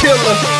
killer.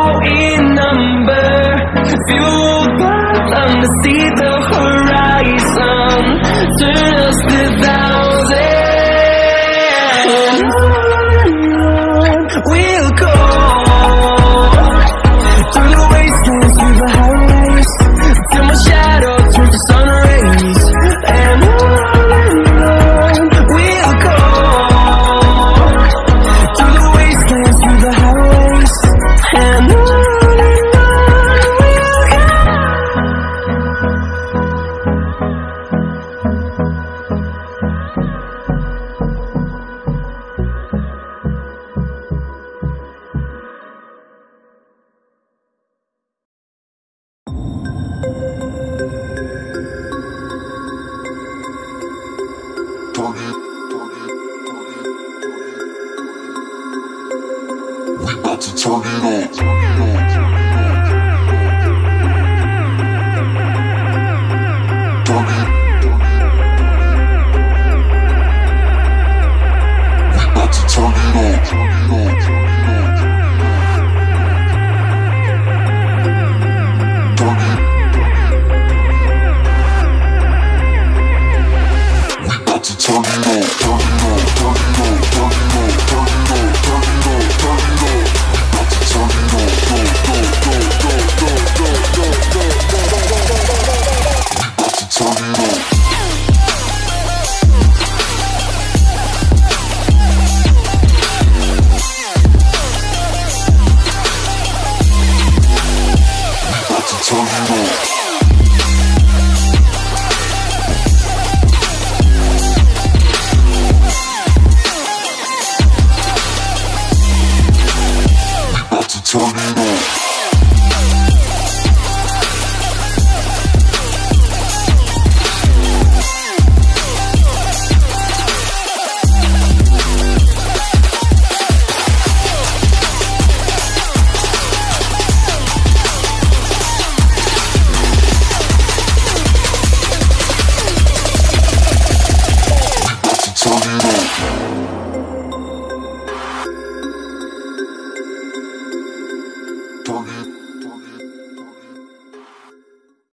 all in number. Fueled by them to see the horizon Turn us to without turn it. We about to turn it up. Hawks.